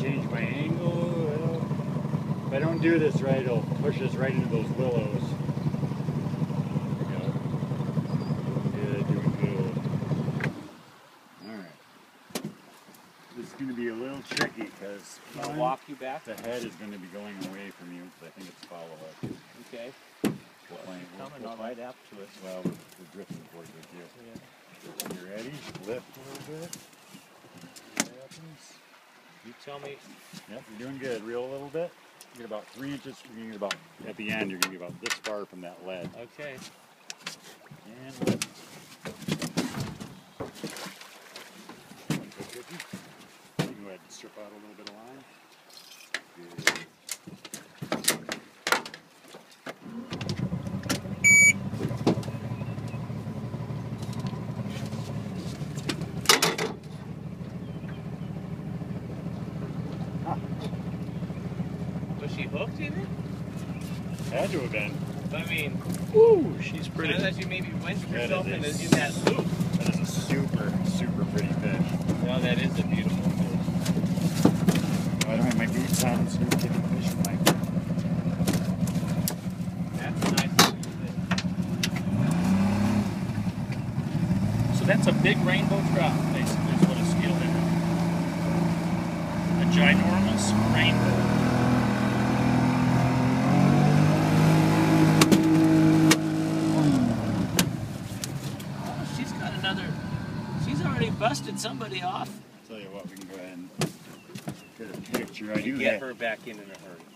change my angle. If I don't do this right, it'll push us right into those willows. There. Good, doing good. Alright. This is going to be a little tricky because I'll walk you back. the head is going to be going away from you because I think it's follow up. Okay. We'll find- we'll- Coming find- right up to it. Well, we're, we're drifting towards it too. Yeah. You ready? Lift a little bit. See what happens? You tell me. Yep, you're doing good. Reel a little bit. You get about three inches. You're gonna get about at the end. You're gonna get about this far from that lead. Okay. And lift. One foot fifty. You can go ahead and strip out a little bit of line. Good. Was she hooked in it? Had to have been. I mean, Ooh, she's pretty. not that you maybe went That yourself in, the- in that loop. That is a super, super pretty fish. Well, that is a beautiful fish. I don't have my on, so you can fishing line. That's a nice. So that's a big rainbow trout, basically, is what a scale is. A ginormous rainbow. Oh, she's got another. She's already busted somebody off. Tell you what, we can go ahead and get a picture. I do Get have, her back in in a hurry.